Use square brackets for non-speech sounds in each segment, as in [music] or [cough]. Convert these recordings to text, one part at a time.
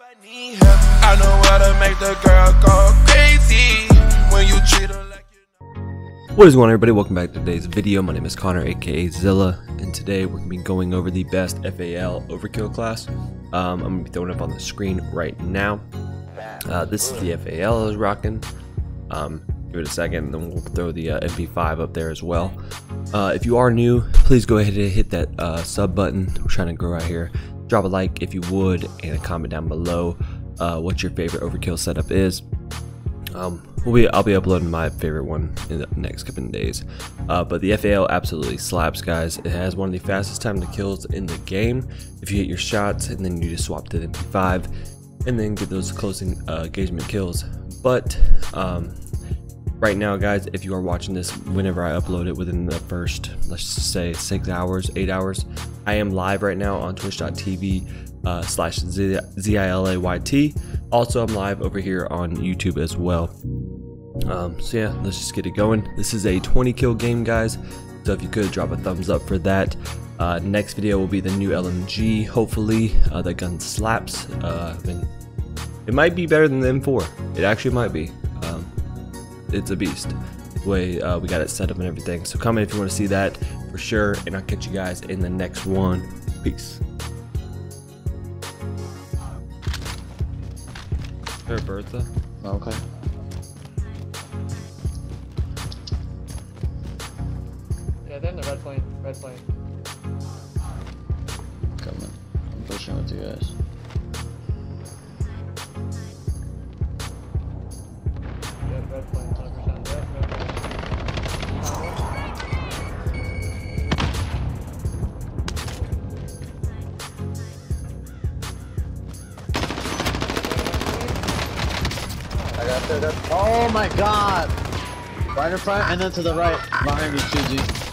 I know how to make the girl go crazy when you treat her like. What is going on everybody? Welcome back to today's video. My name is Connor aka Zila and today we're going to be going over the best FAL overkill class. Um, I'm going to be throwing it up on the screen right now. Uh, this is the FAL I was rocking. Um, give it a second and then we'll throw the uh, MP5 up there as well. Uh, if you are new, please go ahead and hit that uh, sub button. We're trying to grow out here. Drop a like if you would and a comment down below uh, what your favorite overkill setup is. Um, we'll be, I'll be uploading my favorite one in the next couple of days. Uh, but the FAL absolutely slaps, guys. It has one of the fastest time to kills in the game. If you hit your shots and then you just swap to the MP5 and then get those closing uh, engagement kills. But um, right now guys if you are watching this whenever i upload it within the first let's say six hours eight hours i am live right now on twitch.tv uh, slash z-i-l-a-y-t also i'm live over here on youtube as well. Um, so yeah let's just get it going. This is a 20 kill game guys so if you could drop a thumbs up for that. Uh, next video will be the new lmg hopefully. Uh, the gun slaps. Uh, it might be better than the m4 it actually might be it's a beast the way uh, we got it set up and everything. So comment if you want to see that for sure, and I'll catch you guys in the next one. Peace. There, Bertha. Okay. Yeah, they're in the red plane. Red plane. Coming. I'm pushing with you guys. Got there. Got... Oh my god! Right in front and then to the right. Behind me, 2G.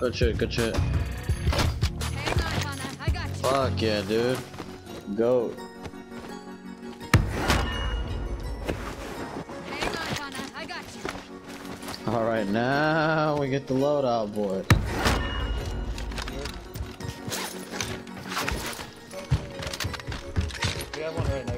Good shit, good shit. Fuck yeah, dude. Go. Alright, now we get the loadout, boys. We have one right next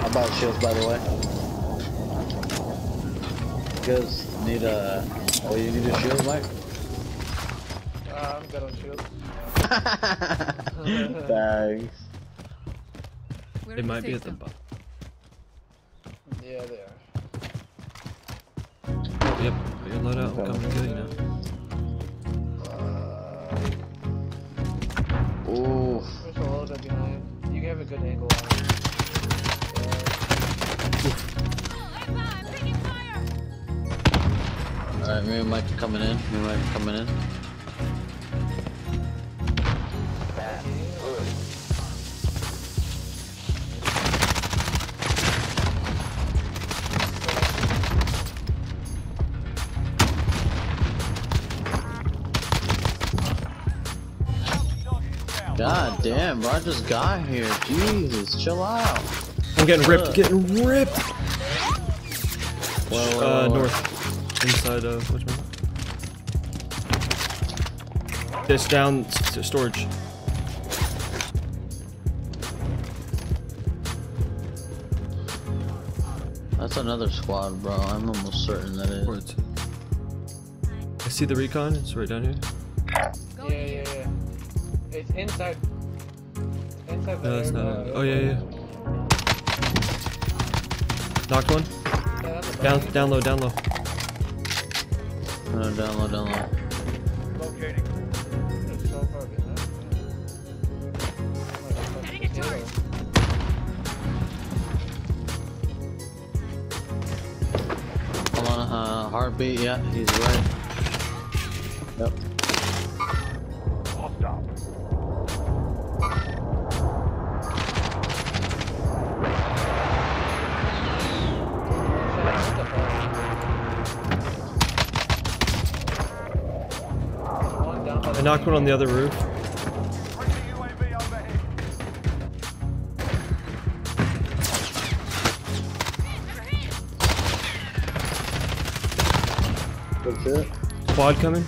I bought shields, by the way. You guys need a. Oh, you need a shield, Mike? Uh, I'm good on shields. [laughs] [laughs] Thanks. Where It might be at say the so? bottom. Yeah, they are. Yep, put your loadout. I'm coming to you now. Ooh. There's a little bit behind. You have a good angle on it. Alright, me and Mike coming in. Me and Mike coming in. God damn, bro, I just got here. Jesus, chill out. I'm getting ripped, getting ripped. Whoa, whoa, Uh, north, inside of which one? This down s- s- storage. That's another squad, bro. I'm almost certain that is. Where it's- I see the recon. It's right down here. Yeah, yeah, yeah. It's inside. Inside the No, that's not uh. Oh yeah, yeah. Knocked one. Yeah, that's Down, bunny. down low, down low. No, down low, down low. It's so far behind. A charge. Hold on, uh, heartbeat, yeah, he's right. Yep. One down by I the knocked one on the other roof. Good shit. Quad coming.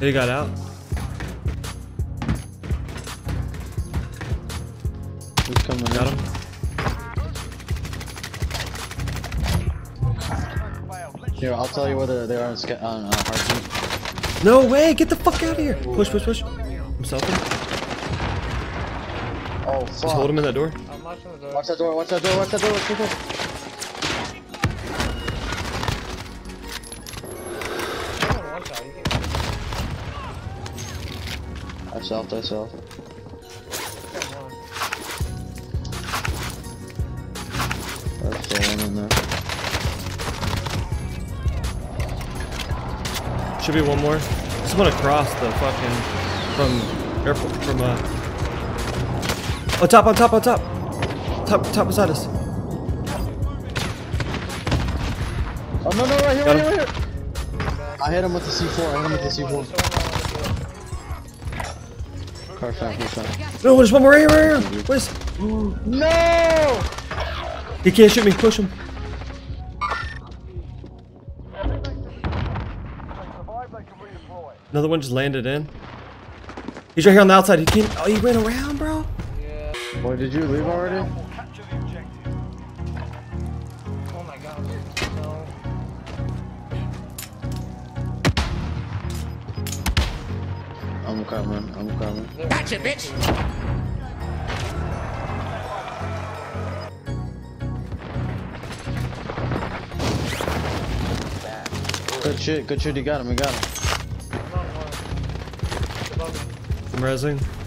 They got out. Who's coming Got him. Here, I'll tell you whether they are on, on uh, hard No way! Get the fuck out of here! Push, push, push. I'm selfing. Oh, Just fuck. hold him in that door. I'm watching the door. Watch that door, watch that door, watch that door, watch that door. I'm one shot, you can- I selfed, I selfed. Should be one more. Just went across the fucking from airport from uh. Oh, top on top on top. Top top beside us. Oh, no, no, right here, right here, right here. I hit him with the C4, I hit him with the C4. Car found, car found. No, there's one more right here, right here. What is? [gasps] No! He can't shoot me. Push him. Another one just landed in. He's right here on the outside. He came. Oh, he ran around, bro. Yeah. Boy, did you leave already? Oh my god. No. I'm coming, I'm coming. Gotcha, bitch! Good shit, good shit, he got him, he got him. Not one. Above me. I'm resing.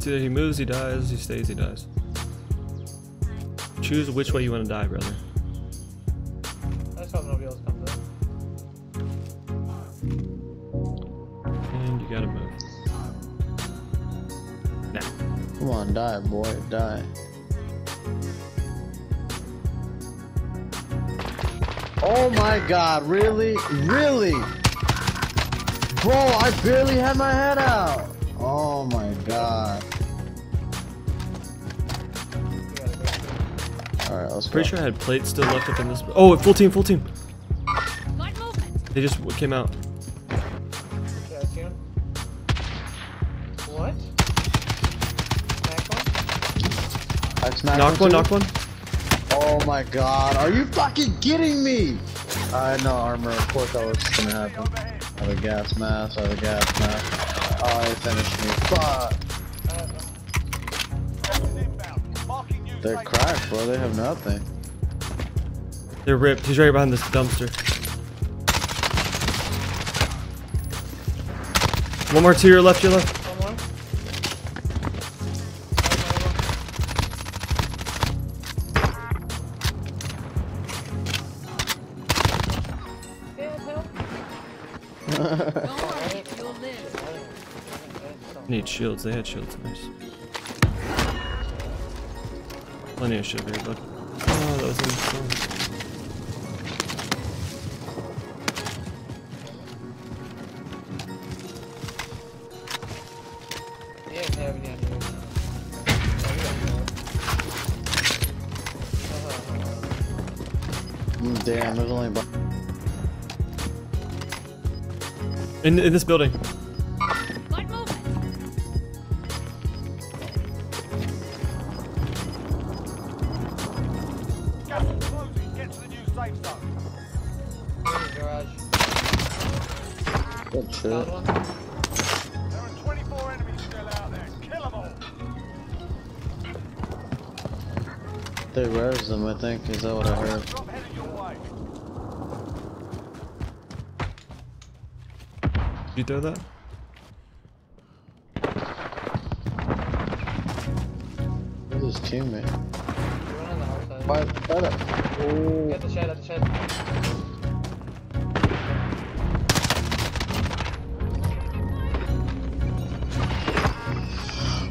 It's either he moves, he dies. He stays, he dies. Choose which way you want to die, brother. I just hope nobody else comes in. And you gotta move. Now. Come on, die, boy, die. Oh my god, really? Really? Bro, I barely had my head out. Oh my god. Alright, let's Pretty go. sure I had plates still left up in this. Oh, full team, full team. They just came out. I. What? Back one? Smacked Knock one, too. knock one. Oh my god, are you fucking kidding me? I had no armor, of course that was gonna happen. I have a gas mask, I have a gas mask. Oh, they finished me. Fuck. They're cracked, bro, they have nothing. They're ripped. He's right behind this dumpster. One more to your left, your left. Someone? Yeah, [laughs] help. Don't worry, you'll live. Need shields. They had shields. Nice. Plenty of shield here, bud. Oh, that was in the storm. He doesn't have any on you. Oh, he doesn't know. Damn, there's only about. In, in this building. Safe zone. Garage. Good shit. There are 24 enemies still out there. Kill them all. They res them, I think. Is that what I heard? Drop headed. Did you throw that? Where's his teammate? There's one on the outside. Why? Why the? Oh. At the shed, at the shed.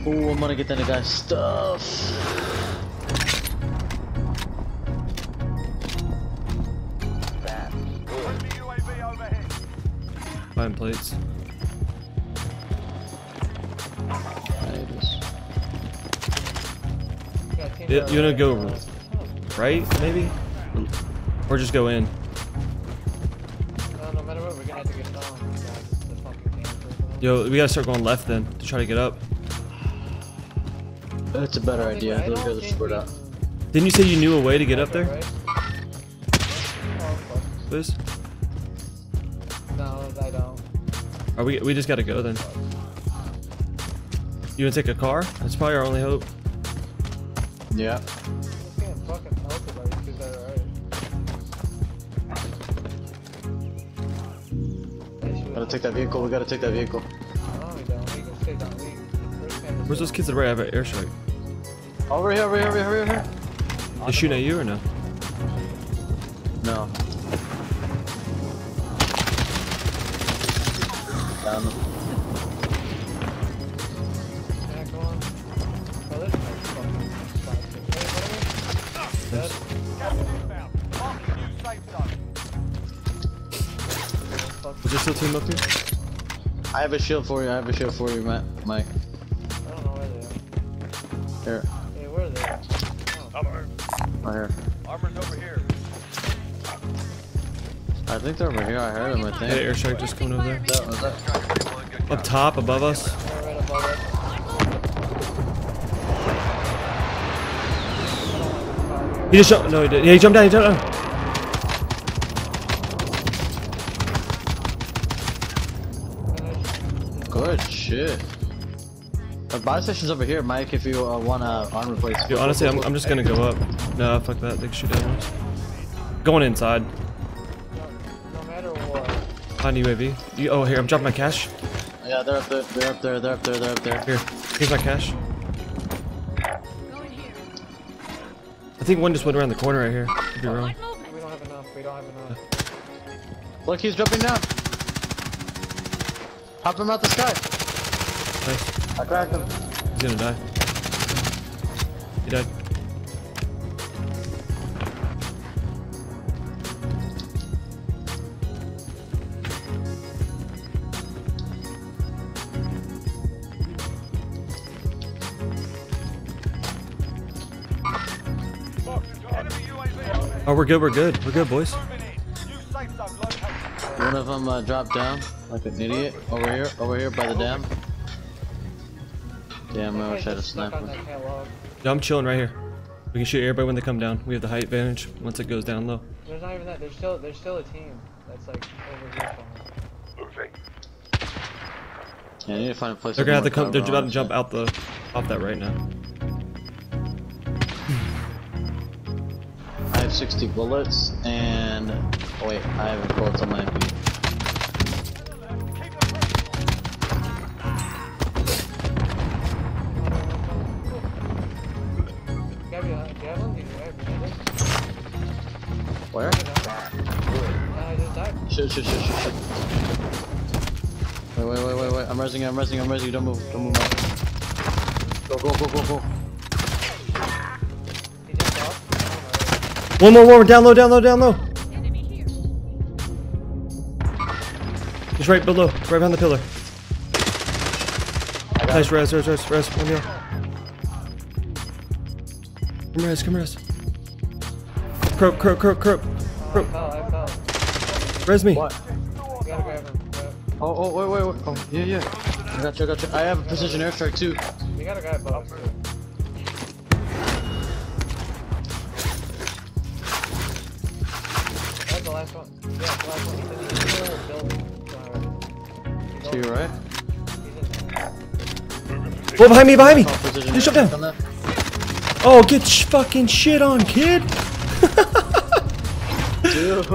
Ooh, I'm gonna get that guy's stuff. Friendly UAV overhead. Buying plates. I need this. Got a team Yeah, down you wanna there. go Uh, Right? Maybe? Or just go in. No, no matter what, we're gonna have to get down. Guys, the fucking team first. Yo, we gotta start going left then to try to get up. That's a better idea. I Those don't guys are think we Didn't you say you knew a way to get up there? Oh. Liz? No, I don't. Are we? We just gotta go then. You wanna take a car? That's probably our only hope. Yeah. Take that vehicle. We gotta take that vehicle. No, we don't. We can stay down. We, just gonna Where's those kids that right have an airstrike? Over here, over here, over here, over here. They shooting at you or no? No. Fuck. Was there still team up here? I have a shield for you. I have a shield for you, Matt. Mike. I don't know where they are. Here. Hey, where are they? at? Oh, Right here. Armor's over here. I think they're over here. I heard them. I Hey, think. airstrike just coming over there. That was that. Up top, above us. they're right above us. He just jumped. No, he did. Yeah, he jumped down. He jumped down. Good shit. The buy station's over here, Mike. If you uh, want to armor plates. Dude, honestly, I'm, I'm just gonna go up. No, fuck that. They can shoot down us. Going inside. No matter what. Find UAV. You, oh, here. I'm dropping my cash. Yeah, they're up there. They're up there. They're up there. They're up there. Here. Here's my cash. Go in here. I think one just went around the corner right here. Could be wrong. We don't have enough. We don't have enough. Look, he's jumping down. Pop him out the sky. Nice. I cracked him. He's gonna die. He died. Enemy UAV overhead. Oh, we're good. We're good. We're good, boys. Moving in. New safe zone located. One of them uh, dropped down like an idiot over here. Over here by the dam. Damn, I wish I had a Just stuck on sniper. that. Yeah, I'm chilling right here. We can shoot everybody when they come down. We have the height advantage once it goes down low. There's not even that. There's still there's still a team that's like over here somewhere. Moving. Yeah, I need to find a place. They're gonna have to come. They're about to jump out the off that right now. I have 60 bullets and oh wait, I have bullets on my MP. Resing, I'm resing, I'm resing. Don't move, don't move. Go, go, go, go, go. He jumped off. One more, one more. Down low, down low, down low. He's right below, right behind the pillar. Nice, res, res, res, res. One more. Come res, come res. Croak, croak, croak, croak. Oh, I Croak. fell, I fell. Res me. What? Oh, oh, wait, wait, wait. Oh, yeah, yeah. I got you, I got you. I have a precision airstrike too. We got a guy above. That's the last one. Yeah, the last one. He's in the middle of the building. Uh, to your right. Oh, behind me, behind me! Oh, precision shut down. Oh, get sh fucking shit on, kid! [laughs] Dude.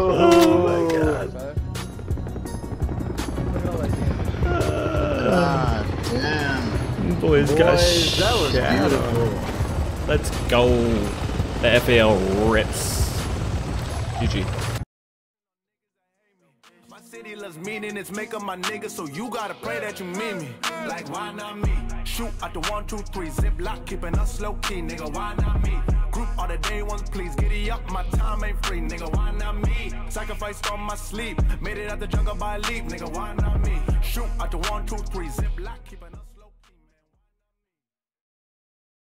Damn. Boys, got that was shat beautiful. Let's go. The FAL rips. GG. My city loves meaning, it's make up my nigga, so you gotta pray that you mean me. Like, why not me? Shoot at the one, two, three, zip lock, keeping us low key, nigga, why not me? Group all the day ones, please giddy up, my time ain't free, nigga, why not me? Sacrificed on my sleep, made it out the jungle by leap, nigga, why not me? Shoot at the one, two, three, zip lock, keeping